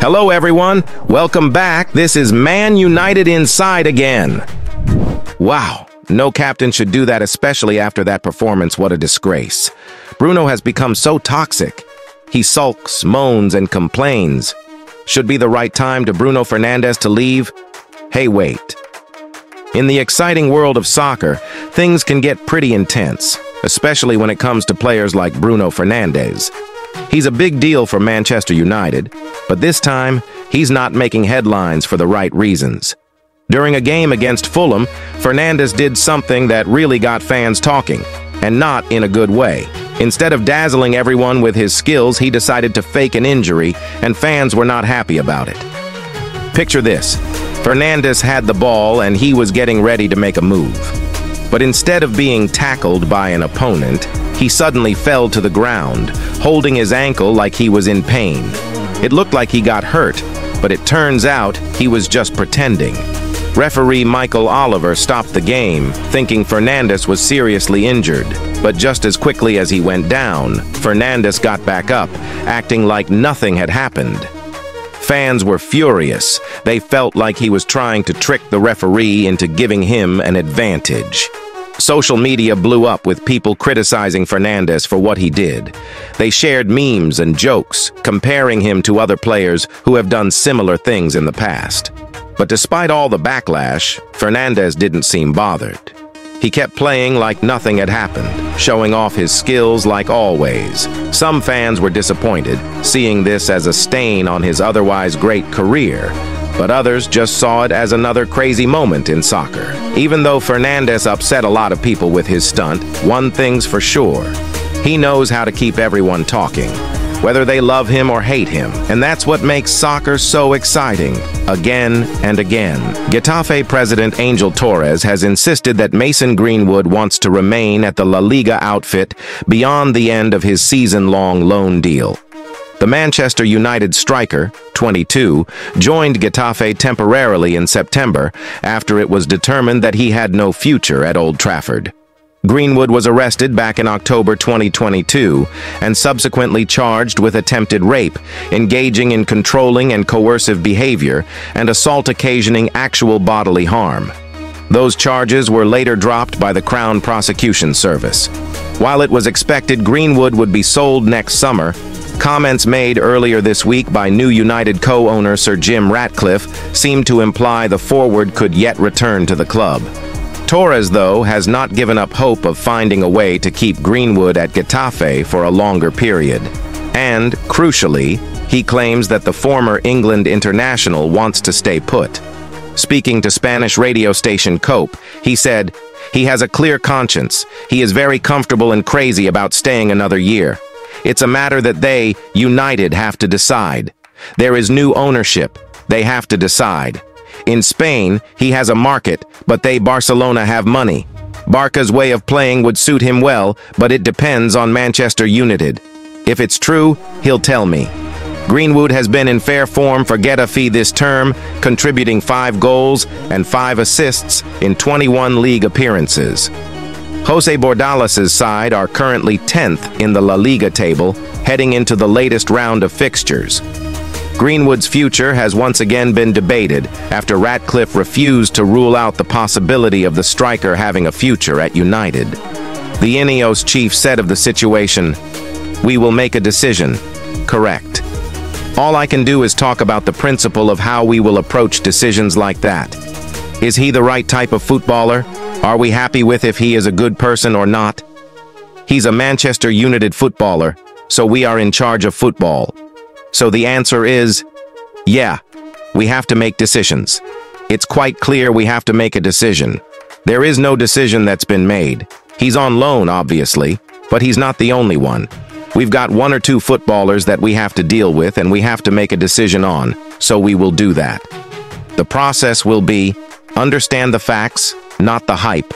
Hello, everyone. Welcome back. This is Man United Inside again. Wow, no captain should do that, especially after that performance. What a disgrace. Bruno has become so toxic. He sulks, moans, and complains. Should be the right time to Bruno Fernandes to leave? Hey, wait. In the exciting world of soccer, things can get pretty intense, especially when it comes to players like Bruno Fernandes. He's a big deal for Manchester United, but this time, he's not making headlines for the right reasons. During a game against Fulham, Fernandes did something that really got fans talking, and not in a good way. Instead of dazzling everyone with his skills, he decided to fake an injury, and fans were not happy about it. Picture this. Fernandes had the ball and he was getting ready to make a move. But instead of being tackled by an opponent, he suddenly fell to the ground, holding his ankle like he was in pain. It looked like he got hurt, but it turns out he was just pretending. Referee Michael Oliver stopped the game, thinking Fernandes was seriously injured. But just as quickly as he went down, Fernandes got back up, acting like nothing had happened. Fans were furious. They felt like he was trying to trick the referee into giving him an advantage. Social media blew up with people criticizing Fernandes for what he did. They shared memes and jokes, comparing him to other players who have done similar things in the past. But despite all the backlash, Fernandes didn't seem bothered. He kept playing like nothing had happened, showing off his skills like always. Some fans were disappointed, seeing this as a stain on his otherwise great career, but others just saw it as another crazy moment in soccer. Even though Fernandes upset a lot of people with his stunt, one thing's for sure. He knows how to keep everyone talking, whether they love him or hate him. And that's what makes soccer so exciting, again and again. Getafe president Angel Torres has insisted that Mason Greenwood wants to remain at the La Liga outfit beyond the end of his season-long loan deal. The Manchester United striker, 22, joined Getafe temporarily in September after it was determined that he had no future at Old Trafford. Greenwood was arrested back in October 2022 and subsequently charged with attempted rape, engaging in controlling and coercive behavior, and assault occasioning actual bodily harm. Those charges were later dropped by the Crown Prosecution Service. While it was expected Greenwood would be sold next summer, Comments made earlier this week by new United co-owner Sir Jim Ratcliffe seemed to imply the forward could yet return to the club. Torres, though, has not given up hope of finding a way to keep Greenwood at Getafe for a longer period. And, crucially, he claims that the former England international wants to stay put. Speaking to Spanish radio station COPE, he said, he has a clear conscience. He is very comfortable and crazy about staying another year. It's a matter that they, United, have to decide. There is new ownership. They have to decide. In Spain, he has a market, but they, Barcelona, have money. Barca's way of playing would suit him well, but it depends on Manchester United. If it's true, he'll tell me. Greenwood has been in fair form for Getafe this term, contributing five goals and five assists in 21 league appearances. Jose Bordalas' side are currently 10th in the La Liga table, heading into the latest round of fixtures. Greenwood's future has once again been debated after Ratcliffe refused to rule out the possibility of the striker having a future at United. The Ineos chief said of the situation, We will make a decision. Correct. All I can do is talk about the principle of how we will approach decisions like that. Is he the right type of footballer? Are we happy with if he is a good person or not? He's a Manchester United footballer, so we are in charge of football. So the answer is, yeah, we have to make decisions. It's quite clear we have to make a decision. There is no decision that's been made. He's on loan, obviously, but he's not the only one. We've got one or two footballers that we have to deal with and we have to make a decision on, so we will do that. The process will be, understand the facts, not the hype.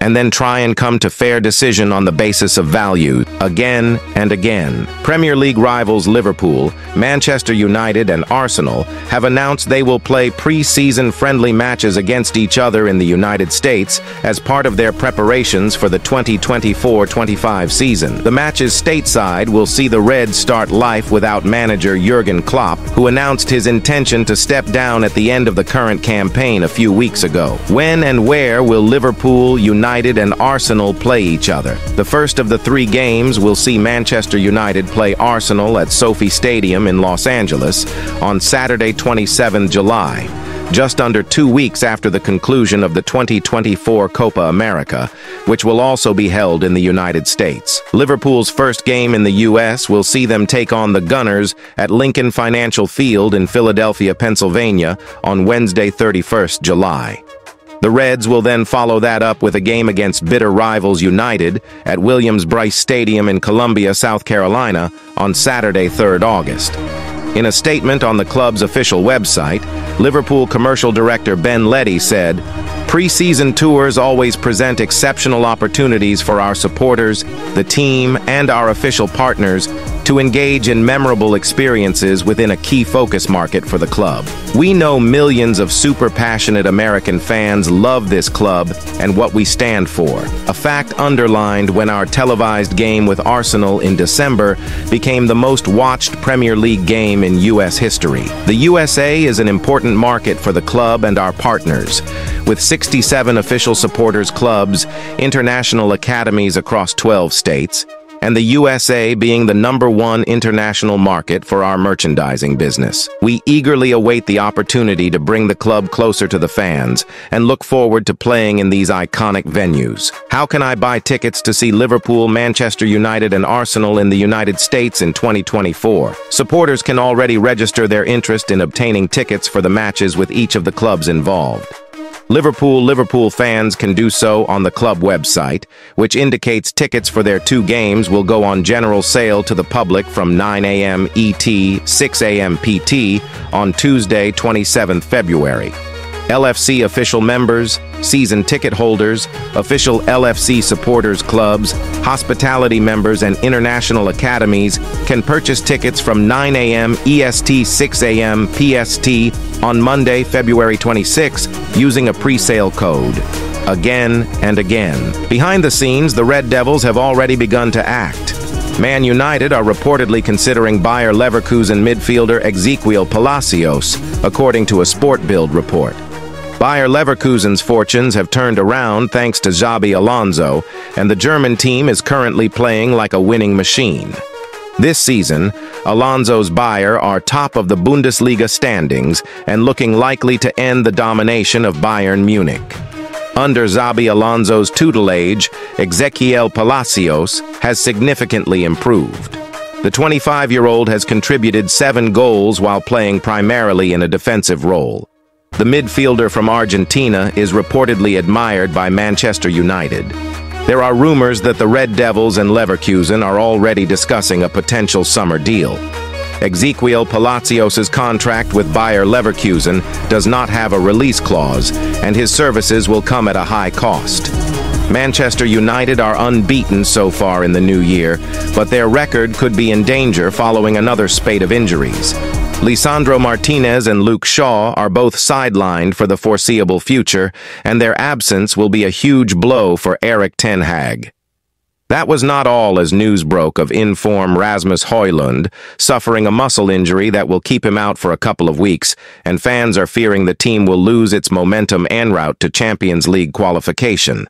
And then try and come to fair decision on the basis of value, again and again. Premier League rivals Liverpool, Manchester United and Arsenal have announced they will play pre-season friendly matches against each other in the United States as part of their preparations for the 2024-25 season. The matches stateside will see the Reds start life without manager Jurgen Klopp, who announced his intention to step down at the end of the current campaign a few weeks ago. When and where will Liverpool, United and Arsenal play each other? The first of the three games will see Manchester United play Arsenal at SoFi Stadium in Los Angeles on Saturday 27 July just under two weeks after the conclusion of the 2024 Copa America, which will also be held in the United States. Liverpool's first game in the U.S. will see them take on the Gunners at Lincoln Financial Field in Philadelphia, Pennsylvania on Wednesday, 31st July. The Reds will then follow that up with a game against bitter rivals United at Williams-Brice Stadium in Columbia, South Carolina on Saturday, 3rd August. In a statement on the club's official website, Liverpool commercial director Ben Latty said, Preseason tours always present exceptional opportunities for our supporters, the team, and our official partners to engage in memorable experiences within a key focus market for the club. We know millions of super passionate American fans love this club and what we stand for, a fact underlined when our televised game with Arsenal in December became the most watched Premier League game in U.S. history. The USA is an important market for the club and our partners, with 67 official supporters clubs, international academies across 12 states, and the USA being the number one international market for our merchandising business. We eagerly await the opportunity to bring the club closer to the fans and look forward to playing in these iconic venues. How can I buy tickets to see Liverpool, Manchester United, and Arsenal in the United States in 2024? Supporters can already register their interest in obtaining tickets for the matches with each of the clubs involved. Liverpool Liverpool fans can do so on the club website, which indicates tickets for their two games will go on general sale to the public from 9 a.m. ET, 6 a.m. PT on Tuesday, 27 February. LFC official members, season ticket holders, official LFC supporters clubs, hospitality members, and international academies can purchase tickets from 9 a.m. EST 6 a.m. PST on Monday, February 26 using a pre-sale code. Again and again. Behind the scenes, the Red Devils have already begun to act. Man United are reportedly considering Bayer Leverkusen midfielder Exequiel Palacios, according to a Sport Bild report. Bayer Leverkusen's fortunes have turned around thanks to Xabi Alonso, and the German team is currently playing like a winning machine. This season, Alonso's Bayer are top of the Bundesliga standings and looking likely to end the domination of Bayern Munich. Under Xabi Alonso's tutelage, Exequiel Palacios has significantly improved. The 25-year-old has contributed seven goals while playing primarily in a defensive role. The midfielder from Argentina is reportedly admired by Manchester United. There are rumors that the Red Devils and Leverkusen are already discussing a potential summer deal. Exequiel Palacios' contract with Bayer Leverkusen does not have a release clause, and his services will come at a high cost. Manchester United are unbeaten so far in the new year, but their record could be in danger following another spate of injuries. Lisandro Martinez and Luke Shaw are both sidelined for the foreseeable future, and their absence will be a huge blow for Erik Ten Hag. That was not all as news broke of inform Rasmus Højlund suffering a muscle injury that will keep him out for a couple of weeks, and fans are fearing the team will lose its momentum en route to Champions League qualification.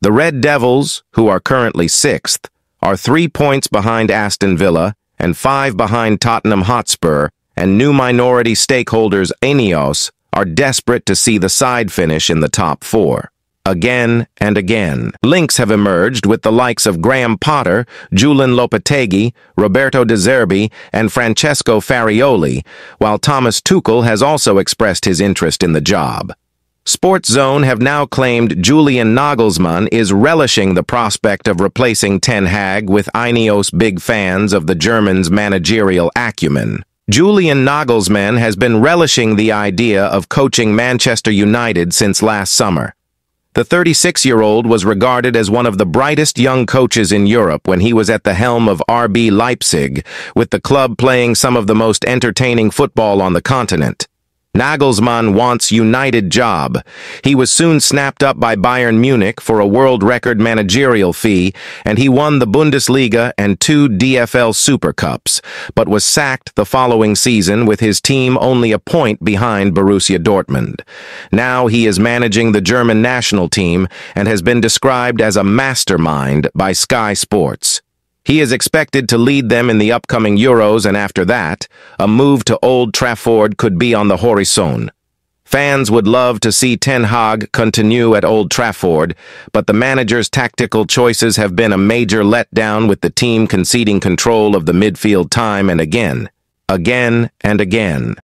The Red Devils, who are currently sixth, are three points behind Aston Villa and five behind Tottenham Hotspur, and new minority stakeholders Ineos are desperate to see the side finish in the top four. Again and again, links have emerged with the likes of Graham Potter, Julian Lopetegui, Roberto De Zerbi, and Francesco Farioli, while Thomas Tuchel has also expressed his interest in the job. Sports Zone have now claimed Julian Nagelsmann is relishing the prospect of replacing Ten Hag with Ineos big fans of the German's managerial acumen. Julian Nagelsmann has been relishing the idea of coaching Manchester United since last summer. The 36-year-old was regarded as one of the brightest young coaches in Europe when he was at the helm of RB Leipzig, with the club playing some of the most entertaining football on the continent. Nagelsmann wants United job. He was soon snapped up by Bayern Munich for a world record managerial fee, and he won the Bundesliga and two DFL Super Cups, but was sacked the following season with his team only a point behind Borussia Dortmund. Now he is managing the German national team and has been described as a mastermind by Sky Sports. He is expected to lead them in the upcoming Euros and after that, a move to Old Trafford could be on the horizon. Fans would love to see Ten Hag continue at Old Trafford, but the manager's tactical choices have been a major letdown with the team conceding control of the midfield time and again, again and again.